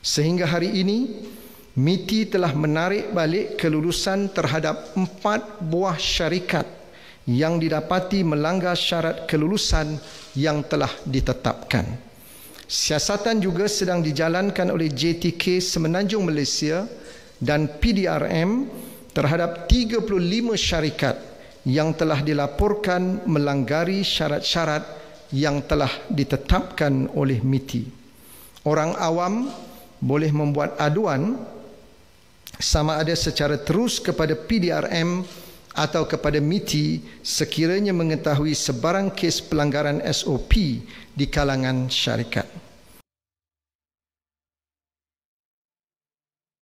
Sehingga hari ini, MITI telah menarik balik kelulusan terhadap empat buah syarikat yang didapati melanggar syarat kelulusan yang telah ditetapkan. Siasatan juga sedang dijalankan oleh JTK Semenanjung Malaysia dan PDRM terhadap 35 syarikat yang telah dilaporkan melanggari syarat-syarat yang telah ditetapkan oleh MITI. Orang awam boleh membuat aduan sama ada secara terus kepada PDRM atau kepada MITI sekiranya mengetahui sebarang kes pelanggaran SOP di kalangan syarikat.